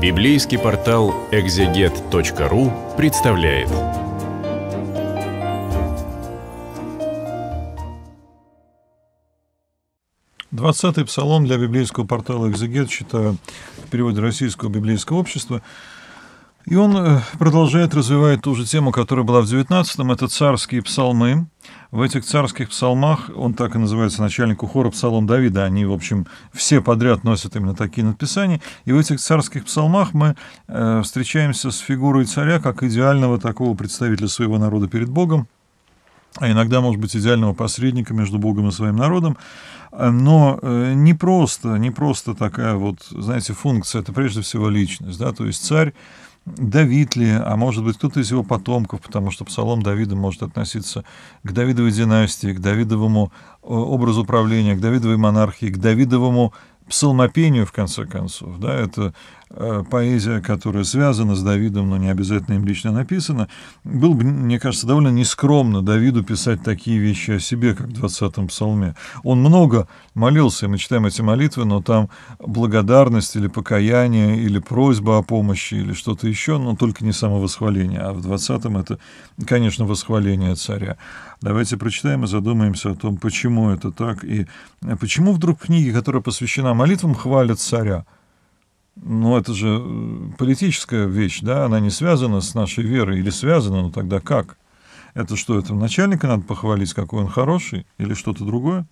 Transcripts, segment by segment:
Библейский портал экзегет.ру представляет. Двадцатый псалом для библейского портала «Экзегет» читаю в переводе Российского библейского общества. И он э, продолжает, развивать ту же тему, которая была в девятнадцатом. Это царские псалмы. В этих царских псалмах, он так и называется, начальнику хора псалом Давида, они, в общем, все подряд носят именно такие надписания, и в этих царских псалмах мы э, встречаемся с фигурой царя как идеального такого представителя своего народа перед Богом, а иногда, может быть, идеального посредника между Богом и своим народом, но э, не просто, не просто такая вот, знаете, функция, это прежде всего личность, да, то есть царь Давид ли, а может быть кто-то из его потомков, потому что псалом Давида может относиться к Давидовой династии, к Давидовому э, образу правления, к Давидовой монархии, к Давидовому псалмопению, в конце концов. Да, это поэзия, которая связана с Давидом, но не обязательно им лично написана. Было бы, мне кажется, довольно нескромно Давиду писать такие вещи о себе, как в 20-м псалме. Он много молился, мы читаем эти молитвы, но там благодарность или покаяние, или просьба о помощи, или что-то еще, но только не самовосхваление. А в 20-м это, конечно, восхваление царя. Давайте прочитаем и задумаемся о том, почему это так, и почему вдруг книги, которая посвящена молитвам, хвалят царя. Ну, это же э, политическая вещь, да, она не связана с нашей верой, или связана, но тогда как? Это что, это начальника надо похвалить, какой он хороший, или что-то другое?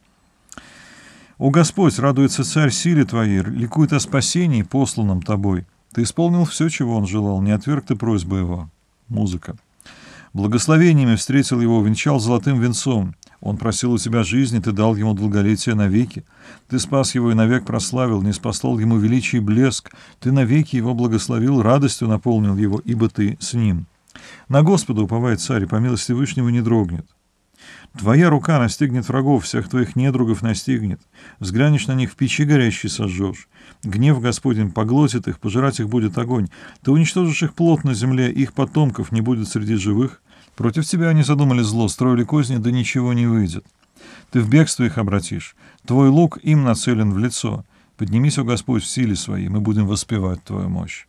«О Господь, радуется царь силе Твоей, ликует о спасении, посланном Тобой. Ты исполнил все, чего он желал, не отверг ты просьбы его». Музыка. Благословениями встретил его, венчал золотым венцом. Он просил у тебя жизни, ты дал ему долголетие навеки. Ты спас его и навек прославил, не спаслал ему величий блеск. Ты навеки его благословил, радостью наполнил его, ибо ты с ним. На Господа уповает царь, и по милости Вышнего не дрогнет. Твоя рука настигнет врагов, всех твоих недругов настигнет. Взглянешь на них в печи горящей сожжешь. Гнев Господень поглотит их, пожирать их будет огонь. Ты уничтожишь их плод на земле, их потомков не будет среди живых. Против тебя они задумали зло, строили козни, да ничего не выйдет. Ты в бегство их обратишь. Твой лук им нацелен в лицо. Поднимись, о Господь, в силе своей, мы будем воспевать Твою мощь.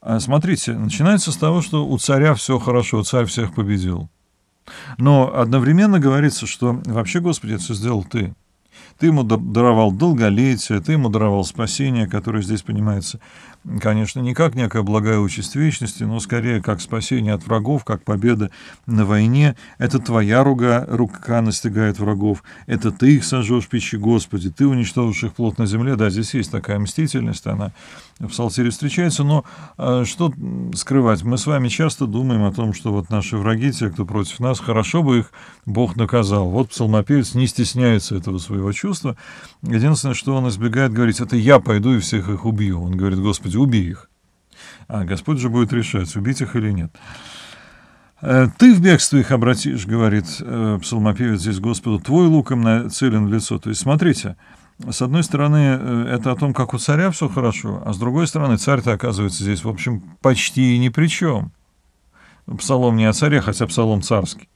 А смотрите, начинается с того, что у царя все хорошо, царь всех победил. Но одновременно говорится, что вообще, Господи, это все сделал Ты. Ты ему даровал долголетие, ты ему даровал спасение, которое здесь понимается конечно, не как некая благая участь вечности, но скорее как спасение от врагов, как победа на войне. Это твоя рука, рука настигает врагов, это ты их сожжешь в печи, Господи, ты уничтожишь их плод на земле. Да, здесь есть такая мстительность, она в Псалтире встречается, но э, что скрывать? Мы с вами часто думаем о том, что вот наши враги, те, кто против нас, хорошо бы их Бог наказал. Вот псалмопевец не стесняется этого своего чувства. Единственное, что он избегает говорить, это я пойду и всех их убью. Он говорит, Господи, Господи, убей их. А Господь же будет решать, убить их или нет. «Э, «Ты в бегство их обратишь, — говорит э, псалмопевец здесь Господу, — твой луком нацелен в лицо». То есть, смотрите, с одной стороны, э, это о том, как у царя все хорошо, а с другой стороны, царь-то оказывается здесь, в общем, почти ни при чем. Псалом не о царе, хотя псалом царский.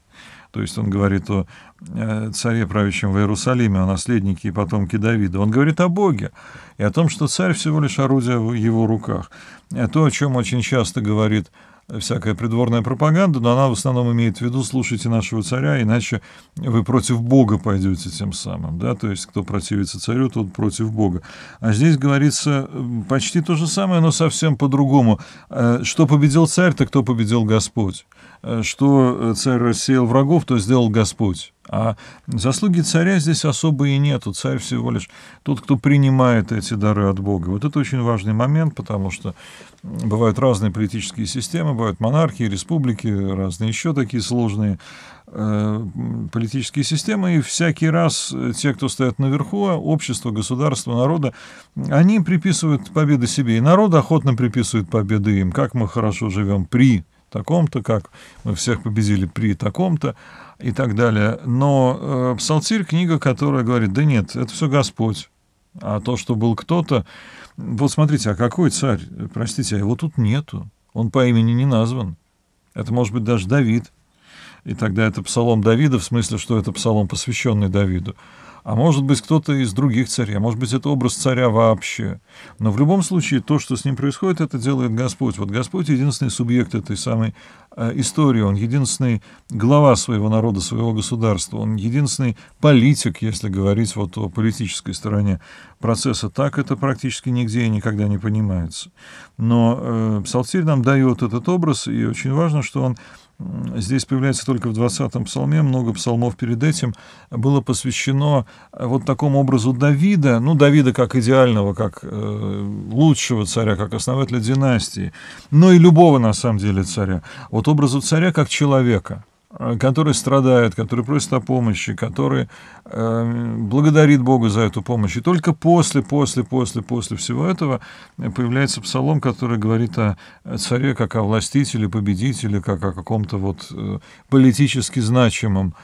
То есть он говорит о э, царе, правящем в Иерусалиме, о наследнике и потомке Давида. Он говорит о Боге и о том, что царь всего лишь орудие в его руках. То, о чем очень часто говорит всякая придворная пропаганда, но она в основном имеет в виду «слушайте нашего царя, иначе вы против Бога пойдете тем самым». Да? То есть кто противится царю, тот против Бога. А здесь говорится почти то же самое, но совсем по-другому. Э, что победил царь, то кто победил Господь. Э, что царь рассеял врагов, то сделал Господь. А заслуги царя здесь особо и нету. Царь всего лишь тот, кто принимает эти дары от Бога. Вот это очень важный момент, потому что бывают разные политические системы, бывают монархии, республики, разные еще такие сложные э, политические системы, и всякий раз те, кто стоят наверху, общество, государство, народа, они приписывают победы себе, и народ охотно приписывает победы им, как мы хорошо живем при таком-то, как мы всех победили при таком-то и так далее. Но э, Псалтирь — книга, которая говорит, да нет, это все Господь. А то, что был кто-то... Вот смотрите, а какой царь? Простите, а его тут нету. Он по имени не назван. Это может быть даже Давид. И тогда это псалом Давида, в смысле, что это псалом, посвященный Давиду. А может быть кто-то из других царей, а может быть это образ царя вообще. Но в любом случае то, что с ним происходит, это делает Господь. Вот Господь единственный субъект этой самой э, истории, он единственный глава своего народа, своего государства, он единственный политик, если говорить вот о политической стороне процесса. Так это практически нигде и никогда не понимается. Но э, Псалтирь нам дает этот образ, и очень важно, что он здесь появляется только в 20-м псалме, много псалмов перед этим было посвящено вот такому образу Давида, ну, Давида как идеального, как э, лучшего царя, как основателя династии, но и любого, на самом деле, царя. Вот образу царя как человека – Э, который страдает, который просит о помощи, который э, благодарит Бога за эту помощь. И только после, после, после, после всего этого появляется псалом, который говорит о царе как о властителе, победителе, как о каком-то вот э, политически значимом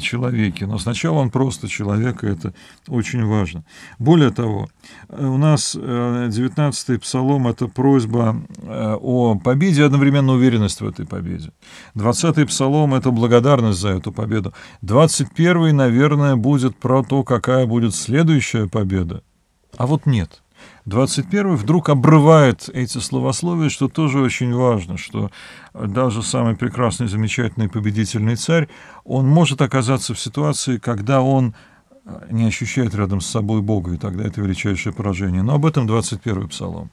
человеке. Но сначала он просто человек, и это очень важно. Более того, у нас 19-й э, псалом — это просьба э, о победе одновременно уверенность в этой победе. 20-й псалом — это благодарность за эту победу. 21-й, наверное, будет про то, какая будет следующая победа. А вот нет. 21 вдруг обрывает эти словословия, что тоже очень важно, что даже самый прекрасный, замечательный победительный царь, он может оказаться в ситуации, когда он не ощущает рядом с собой Бога, и тогда это величайшее поражение. Но об этом 21 псалом.